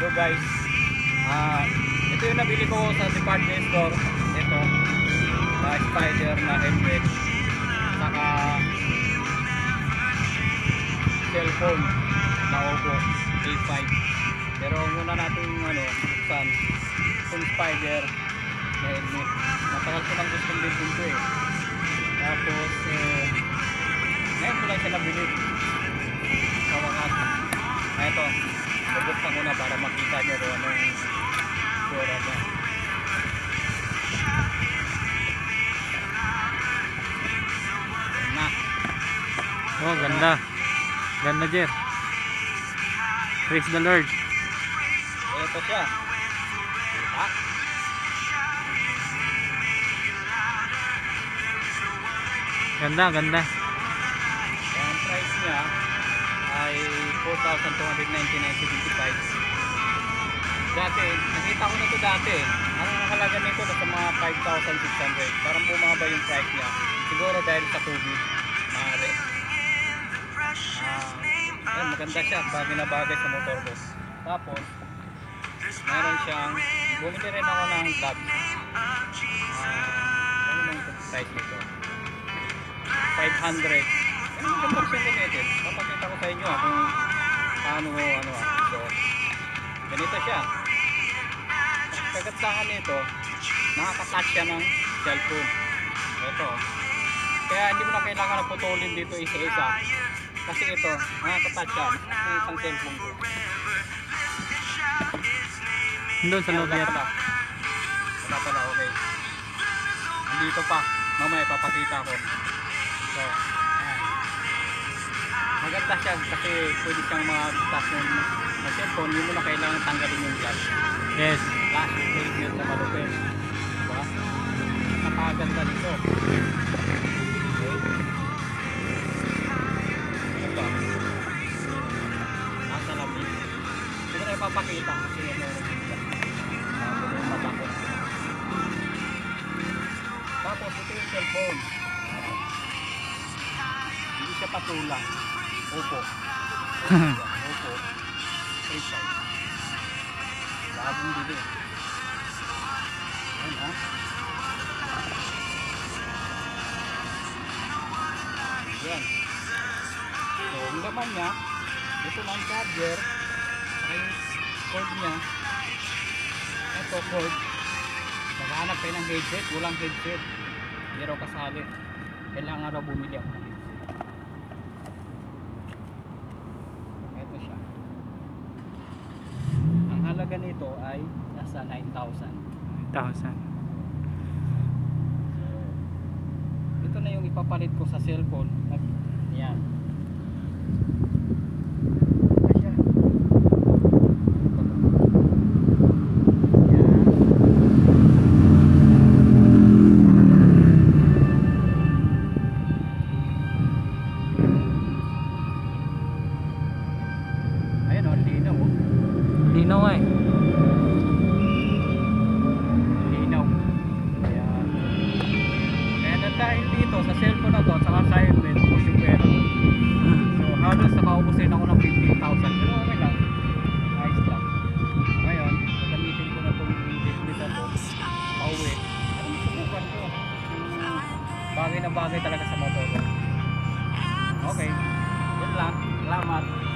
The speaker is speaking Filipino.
Yo guys, ah ito yung nabili ko sa department store. Ito, na spider na helmet. Saka cellphone na Oppo A5. Pero muna natin ano, buksan itong spider na helmet. Matagal ko nang gustong bilhin ko eh. Tapos, eh, ngayon ko lang siya nabili. Sa wakas. Ah, ito. Ko na para makita nyo kung anong sura niya. Na. Oh, ganda. Ganda, Jer. Praise the Lord. Ito siya. Kita? Ganda, ganda. Ang price niya ay 4,299.75. Dati, nakita ko na ito dati. Ang halaga nito sa mga 5,600. Parang bumaba yung price niya. Siguro dahil sa tubig. Maaari. Ah, ayun, maganda siya. Bagay na bagay sa motor ko. Tapos, meron siyang, bumili rin ako ng gloves. Ah, ano bang price nito? 500. Papakita ko sa inyo ah, kung paano ano ah. So, ganito siya. Kagandahan nito, nakaka-touch siya ng cellphone. Ito. Kaya hindi mo na kailangan na putulin dito isa-isa. Kasi ito, nakaka-touch siya ng isang cellphone ko. Doon sa loob, pala. Wala pala, okay. Andito pa. Mamaya papakita ko. So. Maganda siya kasi pwede siyang mag-touch ng ng cellphone. Hindi mo na kailangan tanggalin yung glass. Yes. Glass, yung helmet na malupin. Diba? Napakaganda nito. Okay. Ito. Nasa labi. Hindi ko na ipapakita kasi Tapos yung mata ko. Tapos ito yung cellphone. Hindi siya patulang. Opo. Opo. Face size. Bagong bili. Ayun ha. Yan. So, ang laman niya, ito na ang charger. Ay, cord niya. Ito, cord. Naghanap kayo ng headset, walang headset. Raw kasali. Kailangan raw bumili ako ng headset. Ito siya. Ang halaga nito ay nasa 9,000. 1,000. ito na yung ipapalit ko sa cellphone yan malinaw nga eh. Malinaw. Kaya kaya dito sa cellphone na to at saka silent push yung pera. So halos nakaubusin ako ng 15,000 pero okay lang. Ayos lang. Ngayon gagamitin ko na itong liquid na to. Pauwi. Pero subukan ko. Bagay na bagay talaga sa motor okay. Yun lang. Salamat.